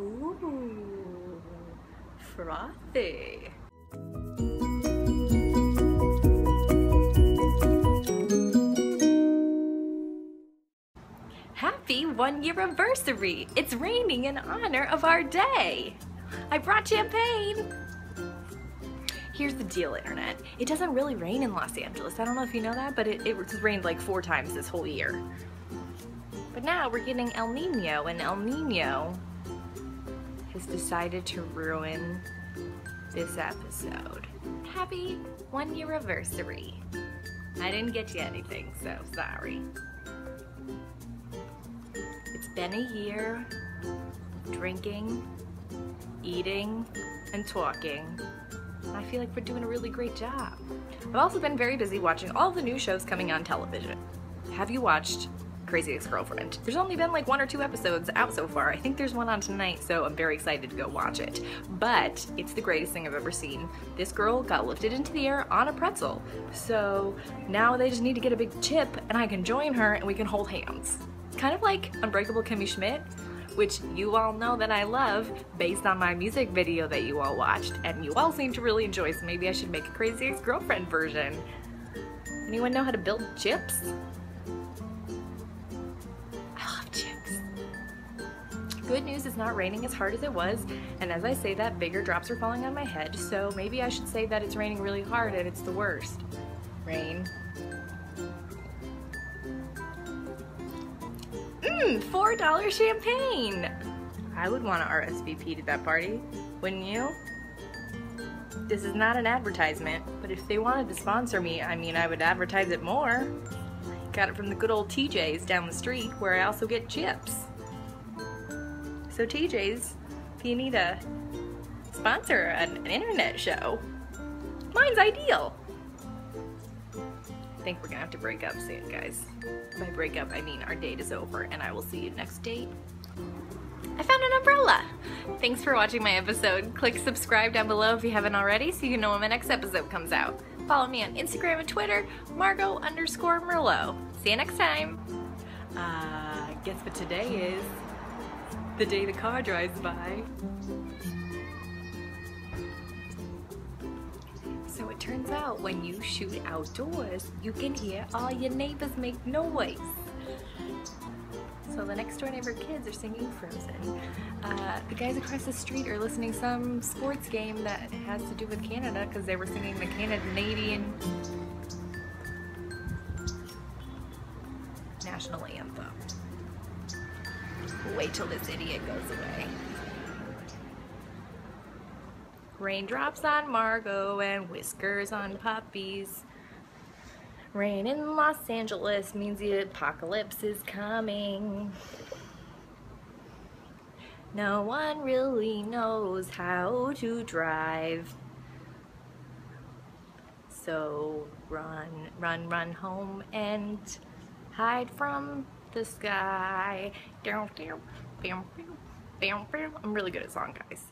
Ooh, frothy. Happy one year anniversary! It's raining in honor of our day! I brought champagne! Here's the deal, Internet. It doesn't really rain in Los Angeles. I don't know if you know that, but it, it rained like four times this whole year. But now we're getting El Nino, and El Nino has decided to ruin this episode. Happy one year anniversary. I didn't get you anything, so sorry. It's been a year drinking, eating, and talking. I feel like we're doing a really great job. I've also been very busy watching all the new shows coming on television. Have you watched Crazy Ex-Girlfriend? There's only been like one or two episodes out so far. I think there's one on tonight, so I'm very excited to go watch it. But it's the greatest thing I've ever seen. This girl got lifted into the air on a pretzel. So now they just need to get a big chip and I can join her and we can hold hands kind of like Unbreakable Kimmy Schmidt, which you all know that I love based on my music video that you all watched and you all seem to really enjoy so maybe I should make a Crazy Ex-Girlfriend version. Anyone know how to build chips? Good news it's not raining as hard as it was and as I say that bigger drops are falling on my head so maybe I should say that it's raining really hard and it's the worst. Rain. Mmm, $4 champagne! I would want to RSVP to that party, wouldn't you? This is not an advertisement, but if they wanted to sponsor me, I mean, I would advertise it more. Got it from the good old TJ's down the street, where I also get chips. So TJ's, if you need a sponsor an, an internet show, mine's ideal. I think we're gonna have to break up soon, guys. By break up, I mean our date is over and I will see you next date. I found an umbrella! Thanks for watching my episode. Click subscribe down below if you haven't already so you can know when my next episode comes out. Follow me on Instagram and Twitter, Margaux underscore Merlot. See you next time! Uh, guess what today is? The day the car drives by. So it turns out when you shoot outdoors, you can hear all your neighbors make noise. So the next door neighbor kids are singing Frozen. Uh, the guys across the street are listening to some sports game that has to do with Canada because they were singing the Canadian national anthem. Wait till this idiot goes away. Raindrops on Margaux and whiskers on puppies. Rain in Los Angeles means the apocalypse is coming. No one really knows how to drive. So run, run, run home and hide from the sky. I'm really good at song, guys.